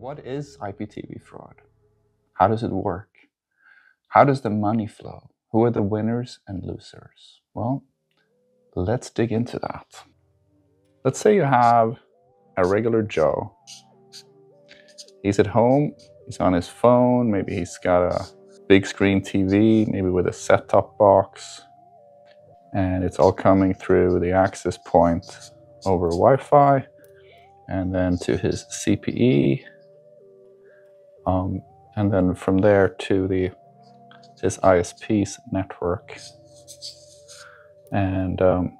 What is IPTV fraud? How does it work? How does the money flow? Who are the winners and losers? Well, let's dig into that. Let's say you have a regular Joe. He's at home, he's on his phone, maybe he's got a big screen TV, maybe with a set top box, and it's all coming through the access point over Wi Fi and then to his CPE. Um, and then from there to the his ISP's network. And um,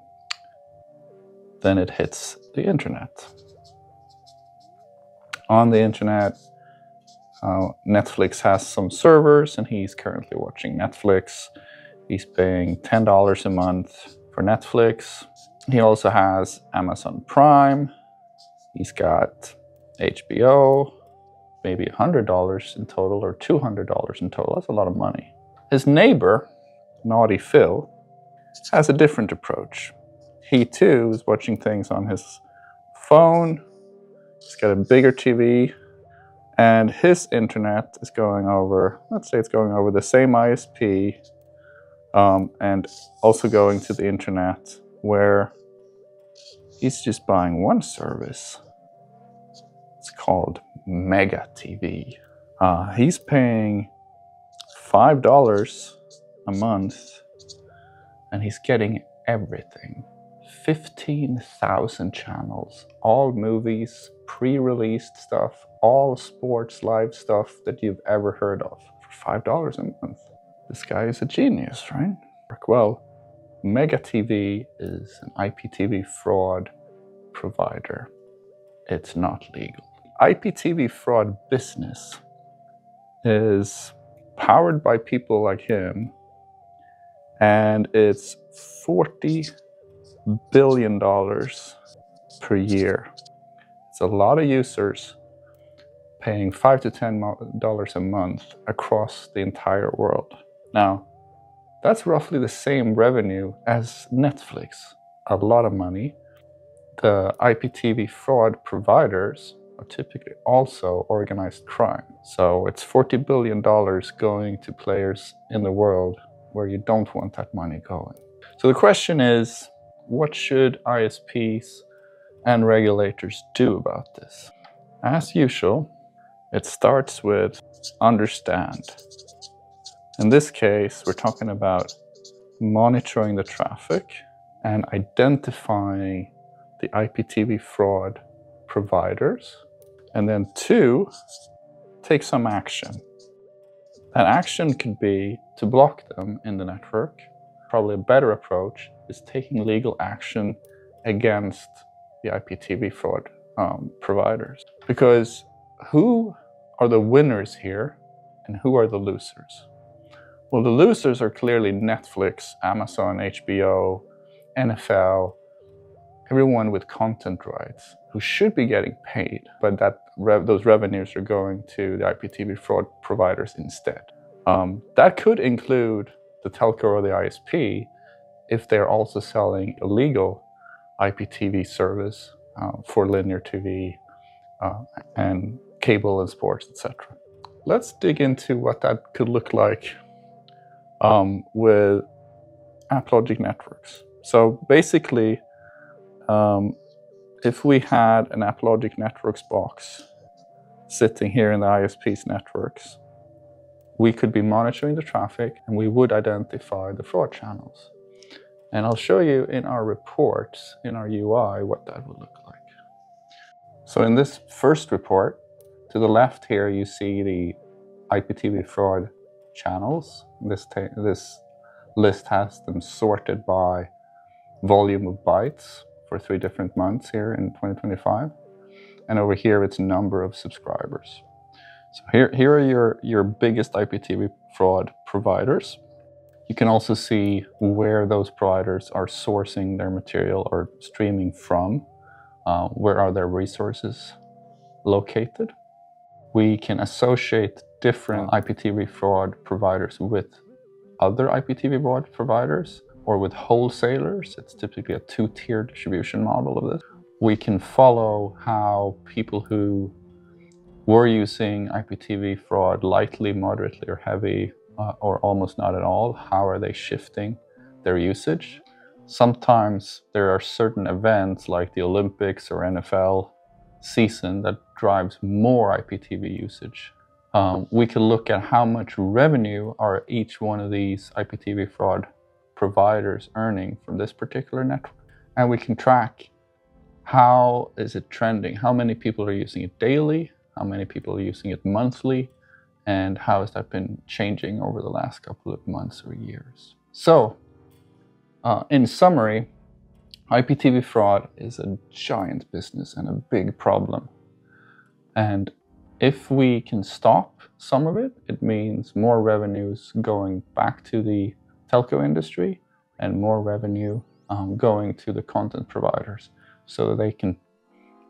then it hits the internet. On the internet, uh, Netflix has some servers, and he's currently watching Netflix. He's paying $10 a month for Netflix. He also has Amazon Prime. He's got HBO, maybe $100 in total or $200 in total. That's a lot of money. His neighbor, Naughty Phil, has a different approach. He too is watching things on his phone. He's got a bigger TV, and his internet is going over, let's say it's going over the same ISP, um, and also going to the internet where he's just buying one service. It's called Mega TV. Uh, he's paying $5 a month and he's getting everything 15,000 channels, all movies, pre released stuff, all sports live stuff that you've ever heard of for $5 a month. This guy is a genius, right? Well, Mega TV is an IPTV fraud provider. It's not legal. IPTV fraud business is powered by people like him, and it's $40 billion per year. It's a lot of users paying five to ten dollars a month across the entire world. Now, that's roughly the same revenue as Netflix. A lot of money. The IPTV fraud providers are typically also organized crime. So it's $40 billion going to players in the world where you don't want that money going. So the question is what should ISPs and regulators do about this? As usual, it starts with understand. In this case, we're talking about monitoring the traffic and identifying the IPTV fraud providers. And then two, take some action. That action could be to block them in the network. Probably a better approach is taking legal action against the IPTV fraud um, providers. Because who are the winners here and who are the losers? Well, the losers are clearly Netflix, Amazon, HBO, NFL, everyone with content rights who should be getting paid, but that those revenues are going to the IPTV fraud providers instead. Um, that could include the telco or the ISP if they're also selling illegal IPTV service uh, for linear TV uh, and cable and sports, etc. Let's dig into what that could look like um, with AppLogic networks. So basically, um, if we had an AppLogic networks box sitting here in the ISP's networks, we could be monitoring the traffic and we would identify the fraud channels. And I'll show you in our reports, in our UI, what that would look like. So in this first report, to the left here, you see the IPTV fraud channels. This, this list has them sorted by volume of bytes for three different months here in 2025. And over here, it's number of subscribers. So here, here are your, your biggest IPTV fraud providers. You can also see where those providers are sourcing their material or streaming from. Uh, where are their resources located? We can associate different IPTV fraud providers with other IPTV fraud providers or with wholesalers. It's typically a two-tier distribution model of this. We can follow how people who We're using IPTV fraud lightly, moderately, or heavy, uh, or almost not at all. How are they shifting their usage? Sometimes there are certain events like the Olympics or NFL season that drives more IPTV usage. Um, we can look at how much revenue are each one of these IPTV fraud providers earning from this particular network. And we can track how is it trending, how many people are using it daily, how many people are using it monthly, and how has that been changing over the last couple of months or years. So uh, in summary, IPTV fraud is a giant business and a big problem. And if we can stop some of it, it means more revenues going back to the telco industry and more revenue um, going to the content providers so that they can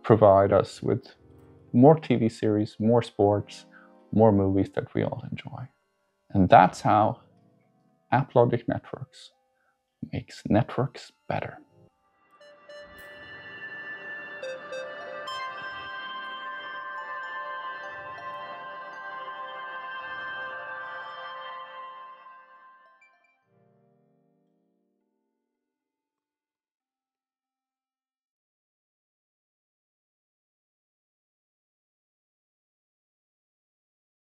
provide us with more TV series, more sports, more movies that we all enjoy. And that's how AppLogic Networks makes networks better.